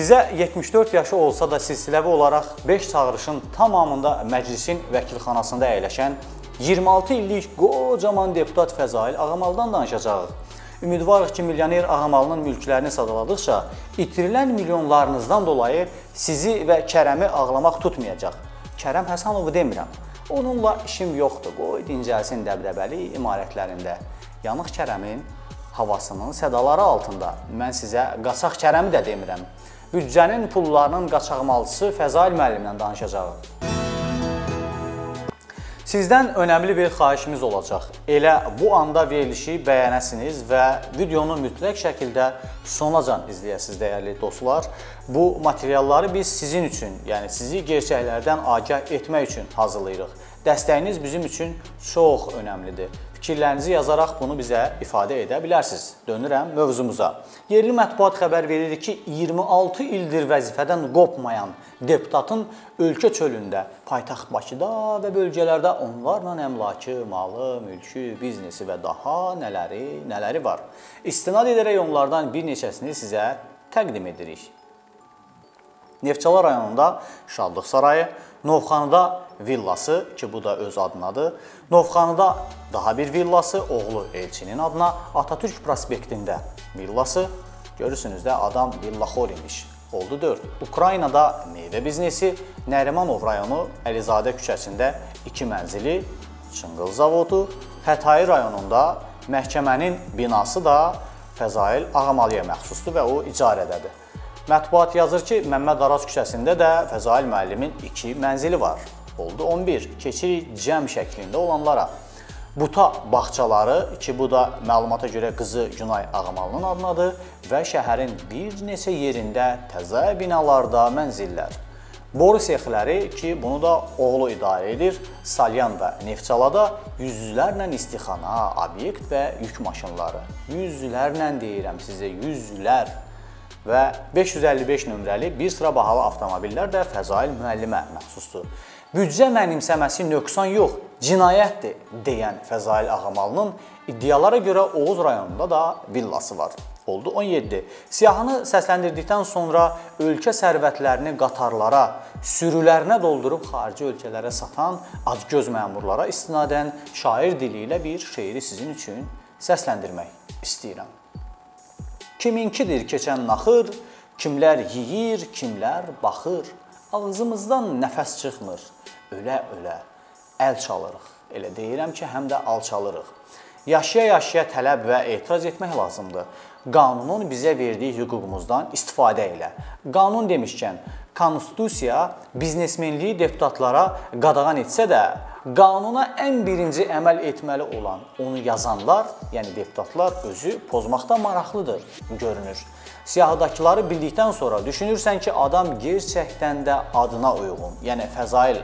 Sizə 74 yaşı olsa da silsiləvi olaraq 5 çağırışın tamamında məclisin vəkilxanasında əyləşən 26 illik qocaman deputat Fəzail Ağamaldan danışacağıq. Ümidvarıq ki, milyoner Ağamalının mülklərini sadaladıqca itirilən milyonlarınızdan dolayı sizi və Kərəmi ağlamaq tutmayacaq. Kərəm Həsanovu demirəm. Onunla işim yoxdur. Qoy dincəlsin dəbdəbəli imarətlərində. Yanıq Kərəmin havasının sədaları altında. Mən sizə qaçaq Kərəmi də demirəm büdcənin pullarının qaçaqmalçısı Fəzail müəllimlə danışacağıq. Sizdən önəmli bir xahişimiz olacaq. Elə bu anda verilişi bəyənəsiniz və videonu mütləq şəkildə sonacan izləyəsiniz dəyərli dostlar. Bu materialları biz sizin üçün, yəni sizi gerçəklərdən agah etmək üçün hazırlayırıq. Dəstəyiniz bizim üçün çox önəmlidir. Fikirlərinizi yazaraq bunu bizə ifadə edə bilərsiniz. Dönürəm mövzumuza. Yerli mətbuat xəbər verir ki, 26 ildir vəzifədən qopmayan deputatın ölkə çölündə, paytaxt Bakıda və bölgələrdə onlarla əmlakı, malı, mülkü, biznesi və daha nələri, nələri var. İstinad edərək onlardan bir neçəsini sizə təqdim edirik. Neftçala rayonunda Şadlıq sarayı, Novxanıda villası ki bu da öz adınadır. Novxanıda daha bir villası oğlu Elçinin adına Atatürk prospektində villası. Görürsünüz də adam villaxor imiş. Oldu 4. Ukraynada meyvə biznesi, Nərimanov rayonu Əlizadə küçəsində 2 mənzili çınqıl zavodu, Xətai rayonunda məhkəmənin binası da Fəzail Ağamalıya məxsusdur və o icarədədir. Mətbuat yazır ki, Məmməd Araz küçəsində də Fəzail müəllimin 2 mənzili var. Oldu 11. Keçirik cəm şəklində olanlara. Buta bağçaları ki, bu da məlumata görə qızı Günay Ağamalının adınadır və şəhərin bir neçə yerində təzə binalarda mənzillər. Boru sexləri ki, bunu da oğlu idarə edir. Salyan və Neftçalada yüzlərlə istixana, obyekt və yük maşınları. Yüzlərlə deyirəm sizə, yüzlər və 555 nömrəli bir sıra bahalı avtomobillər də Fəzail müəllimə məxsusdur. Büdcə mənimsəməsi nöqsan yox, cinayətdir deyən Fəzail Ağamalının iddialara görə Oğuz rayonunda da villası var. Oldu 17. Siyahını səsləndirdikdən sonra ölkə sərvətlərini qatarlara, sürülərinə doldurub xarici ölkələrə satan acgöz məmurlara istinadən şair dili ilə bir şeiri sizin üçün səsləndirmək istəyirəm. Kiminkidir keçən naxır, kimlər yeyir, kimlər baxır. Ağzımızdan nəfəs çıxmır, ölə-ölə əl çalırıq. Elə deyirəm ki, həm də alçalırıq. Yaşaya-yaşaya tələb və etiraz etmək lazımdır. Qanunun bizə verdiyi hüququmuzdan istifadə elə. Qanun demişkən, konstitusiya biznesmenliyi deputatlara qadağan etsə də, qanuna ən birinci əməl etməli olan onu yazanlar, yəni deputatlar özü pozmaqda maraqlıdır görünür. Siyahıdakıları bildikdən sonra düşünürsən ki, adam gerçəkdən də adına uyğun, yəni fəzail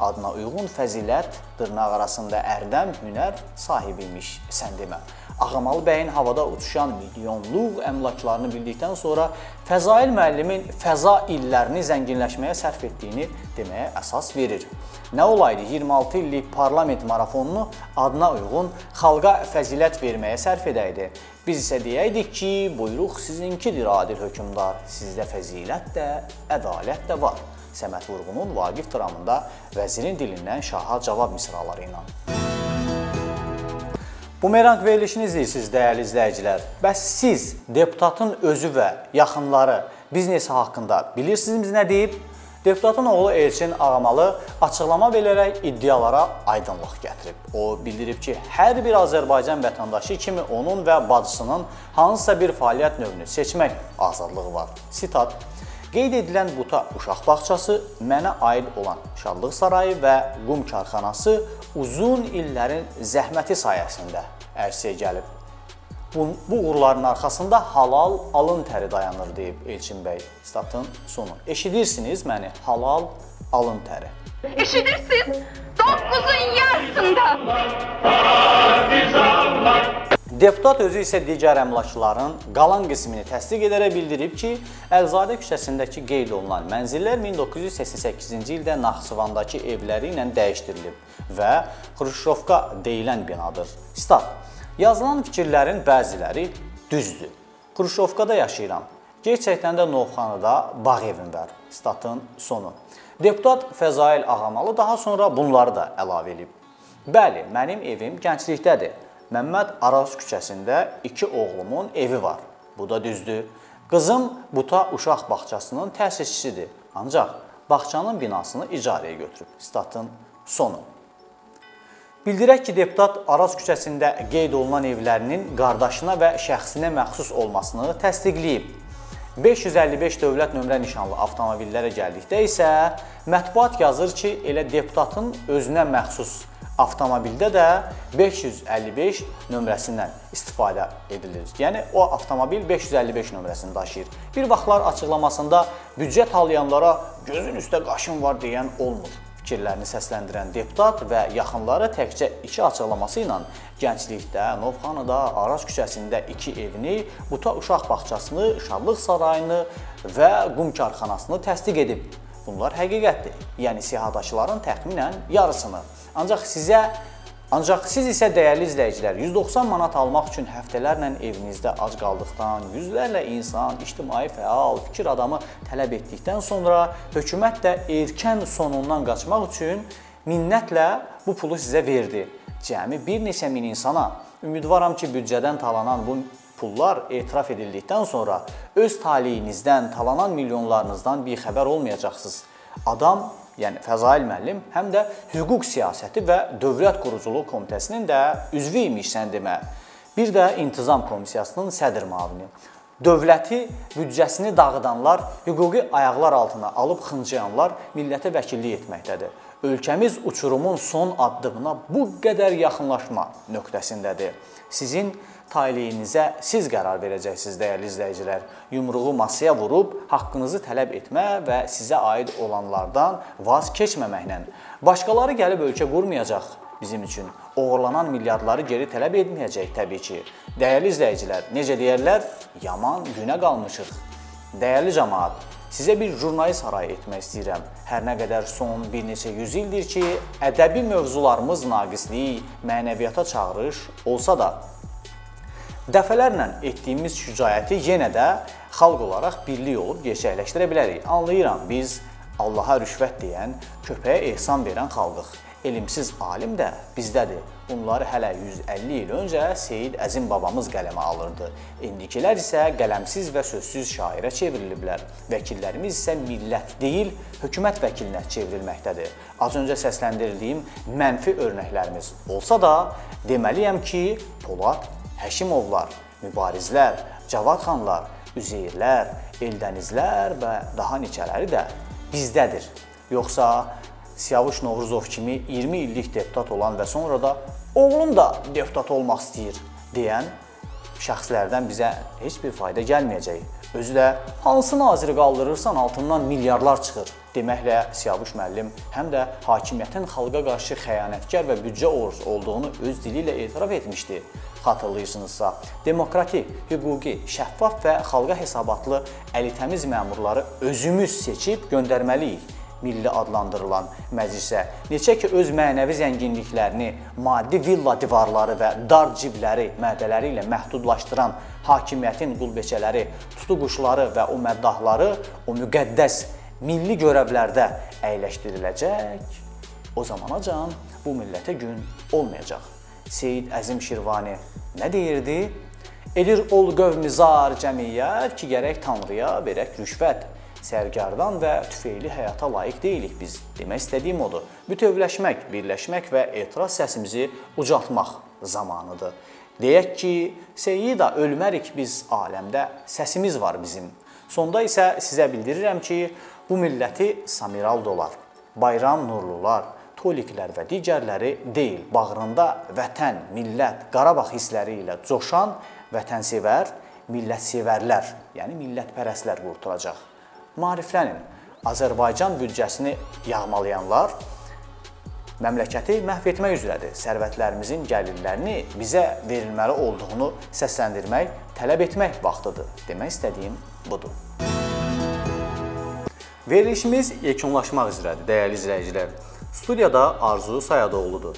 adına uyğun fəzilət, dırnaq arasında ərdəm, hünər sahibi imiş, sən demə. Ağamalı bəyin havada uçuşan milyonluq əmlaklarını bildikdən sonra Fəzail müəllimin fəza illərini zənginləşməyə sərf etdiyini deməyə əsas verir. Nə olaydı 26 illik parlament marafonunu adına uyğun xalqa fəzilət verməyə sərf edəydi. Biz isə deyəydik ki, buyruq sizinkidir adil hökmdar. Sizdə fəzilət də, ədalət də var. Səməd Vurğunun Vaqif dramında vəzirin dilindən şaha cavab misraları ilə. Bumerang verilişini izləyirsiniz dəyərli izləyicilər. Bəs siz deputatın özü və yaxınları biznesi haqqında bilirsiniz nə deyib? Deputatın oğlu Elçin Ağamalı açıqlama verərək iddialara aydınlıq gətirib. O bildirib ki, hər bir Azərbaycan vətəndaşı kimi onun və bacısının hansısa bir fəaliyyət növünü seçmək azadlığı var. Sitat Qeyd edilən Buta uşaq bağçası mənə aid olan Şadlıq sarayı və qum karxanası uzun illərin zəhməti sayəsində ərsəyə gəlib. Bu, bu uğurların arxasında halal alın təri dayanır deyib Elçin bəy statın sonu. Eşidirsiniz məni? Halal alın təri. Eşidirsiz? Dokuzun yarısında. Deputat özü isə digər əmlakların qalan qismini təsdiq edərək bildirib ki, Əlzadə küçəsindəki qeyd olunan mənzillər 1988-ci ildə Naxçıvandakı evləri ilə dəyişdirilib və Xruşşovka deyilən binadır. Stat Yazılan fikirlərin bəziləri düzdür. Xruşovkada yaşayıram. Gerçəkdən də Novxanıda bağ evim var. Statın sonu. Deputat Fəzail Ağamalı daha sonra bunları da əlavə edib. Bəli, mənim evim gənclikdədir. Məmməd Araz küçəsində 2 oğlumun evi var. Bu da düzdür. Qızım Buta uşaq bağçasının təsisçisidir. Ancaq bağçanın binasını icarəyə götürüb. Statın sonu. Bildirək ki, deputat Araz küçəsində qeyd olunan evlərinin qardaşına və şəxsinə məxsus olmasını təsdiqləyib. 555 dövlət nömrə nişanlı avtomobillərə gəldikdə isə mətbuat yazır ki, elə deputatın özünə məxsus avtomobildə də 555 nömrəsindən istifadə edilir. Yəni o avtomobil 555 nömrəsini daşıyır. Bir vaxtlar açıqlamasında büdcə talayanlara gözün üstə qaşın var deyən olmur fikirlərini səsləndirən deputat və yaxınları təkcə iki açıqlaması ilə gənclikdə, Novxanıda, Araz küçəsində 2 evini, Buta uşaq bağçasını, Şadlıq sarayını və qum karxanasını təsdiq edib. Bunlar həqiqətdir. Yəni siyahıdakıların təxminən yarısını Ancaq sizə Ancaq siz isə dəyərli izləyicilər, 190 manat almaq üçün həftələrlə evinizdə ac qaldıqdan, yüzlərlə insan, ictimai fəal, fikir adamı tələb etdikdən sonra hökumət də erkən sonundan qaçmaq üçün minnətlə bu pulu sizə verdi. Cəmi bir neçə min insana ümidvaram ki, büdcədən talanan bu pullar etiraf edildikdən sonra öz taleyinizdən, talanan milyonlarınızdan bixəbər olmayacaqsınız. Adam yəni Fəzail müəllim həm də hüquq siyasəti və dövlət quruculuq komitəsinin də üzvü imişsən demə. Bir də intizam komissiyasının sədr müavini. Dövləti, büdcəsini dağıdanlar, hüquqi ayaqlar altına alıb xıncıyanlar millətə vəkillik etməkdədir. Ölkəmiz uçurumun son addımına bu qədər yaxınlaşma nöqtəsindədir. Sizin taleyinizə siz qərar verəcəksiniz dəyərli izləyicilər. Yumruğu masaya vurub haqqınızı tələb etmə və sizə aid olanlardan vaz keçməməklə başqaları gəlib ölkə qurmayacaq bizim üçün. Oğurlanan milyardları geri tələb etməyəcək təbii ki. Dəyərli izləyicilər, necə deyirlər, yaman günə qalmışıq. Dəyərli cəmaət, sizə bir jurnalist saray etmək istəyirəm. Hər nə qədər son bir neçə yüz ildir ki, ədəbi mövzularımız naqislik, mənəviyyata çağırış olsa da dəfələrlə etdiyimiz şücaəti yenə də xalq olaraq birlik olub gerçəkləşdirə bilərik. Anlayıram, biz Allaha rüşvət deyən, köpəyə ehsan verən xalqıq. Elmsiz alim də bizdədir. Bunları hələ 150 il öncə Seyid Əzim babamız qələmə alırdı. İndikilər isə qələmsiz və sözsüz şairə çevriliblər. Vəkillərimiz isə millət deyil, hökumət vəkilinə çevrilməkdədir. Az öncə səsləndirdiyim mənfi örnəklərimiz olsa da, deməliyəm ki, Polad Həşimovlar, mübarizlər, Cavadxanlar, Üzeyirlər, Eldənizlər və daha neçələri də bizdədir. Yoxsa Siyavuş Novruzov kimi 20 illik deputat olan və sonra da oğlum da deputat olmaq istəyir deyən şəxslərdən bizə heç bir fayda gəlməyəcək. Özü də hansı naziri qaldırırsan altından milyardlar çıxır. Deməklə Siyavuş müəllim həm də hakimiyyətin xalqa qarşı xəyanətkar və büdcə oğrusu olduğunu öz dili ilə etiraf etmişdi. Xatırlayırsınızsa, demokratik, hüquqi, şəffaf və xalqa hesabatlı əli təmiz məmurları özümüz seçib göndərməliyik milli adlandırılan məclisə neçə ki öz mənəvi zənginliklərini maddi villa divarları və dar cibləri, mədələri ilə məhdudlaşdıran hakimiyyətin qulbeçələri, tutuquşları və o məddahları o müqəddəs milli görevlərdə əyləşdiriləcək. O zamanacan bu millətə gün olmayacaq. Seyid Əzim Şirvani nə deyirdi? Edir ol qövmizar cəmiyyət ki, gərək Tanrıya verək rüşvət sərgardan və tüfeyli həyata layiq deyilik biz. Demək istədiyim odur. Bütövləşmək, birləşmək və etiraz səsimizi ucaltmaq zamanıdır. Deyək ki, Seyyida ölmərik biz aləmdə, səsimiz var bizim. Sonda isə sizə bildirirəm ki, bu milləti Samiraldolar, Bayram Nurlular, Toliklər və digərləri deyil, bağrında vətən, millət, Qarabağ hissləri ilə coşan vətənsevər, millətsevərlər, yəni millətpərəstlər qurtulacaq maariflənin. Azərbaycan büdcəsini yağmalayanlar məmləkəti məhv etmək üzrədir. Sərvətlərimizin gəlirlərini bizə verilməli olduğunu səsləndirmək, tələb etmək vaxtıdır. Demək istədiyim budur. Verilişimiz yekunlaşmaq üzrədir, dəyərli izləyicilər. Studiyada Arzu Sayadoğludur.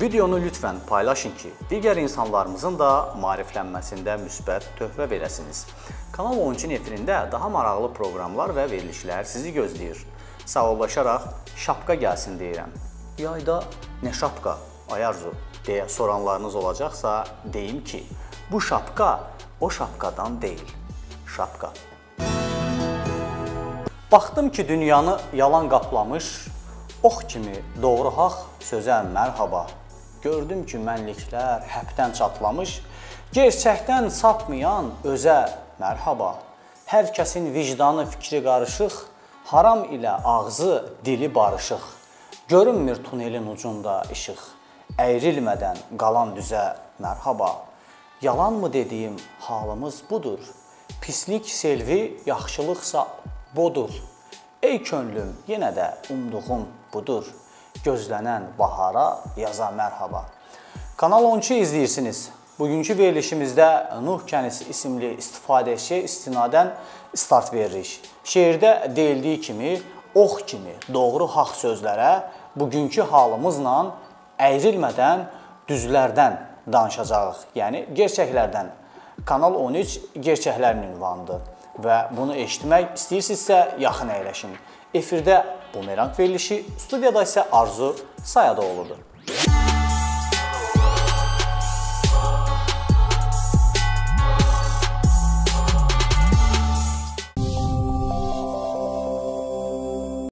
Videonu lütfən paylaşın ki, digər insanlarımızın da maariflənməsində müsbət töhfə verəsiniz. Kanal 13-ün efirində daha maraqlı proqramlar və verilişlər sizi gözləyir. Sağollaşaraq şapka gəlsin deyirəm. Yayda nə şapka, Ayarzu deyə soranlarınız olacaqsa, deyim ki, bu şapka o şapkadan deyil. Şapka. Baxdım ki, dünyanı yalan qaplamış, ox kimi doğru haqq sözə mərhaba. Gördüm ki, mənliklər həbdən çatlamış, gerçəkdən sapmayan özə mərhaba. Hər kəsin vicdanı, fikri qarışıq, haram ilə ağzı, dili barışıq. Görünmür tunelin ucunda işıq. Əyrilmədən qalan düzə mərhaba. Yalanmı dediyim halımız budur. Pislik selvi, yaxşılıqsa bodur. Ey könlüm, yenə də umduğum budur. Gözlənən bahara yaza mərhaba. Kanal 13-ü izləyirsiniz. Bugünkü verilişimizdə Nuh Kənis isimli istifadəçiyə istinadən start veririk. Şeirdə deyildiyi kimi, ox kimi doğru haqq sözlərə bugünkü halımızla əyrilmədən düzlərdən danışacağıq. Yəni gerçəklərdən. Kanal 13 gerçəklərin ünvanıdır və bunu eşitmək istəyirsinizsə yaxın əyləşin. Efirdə Bumerang verilişi, studiyada isə Arzu Sayadoğludur.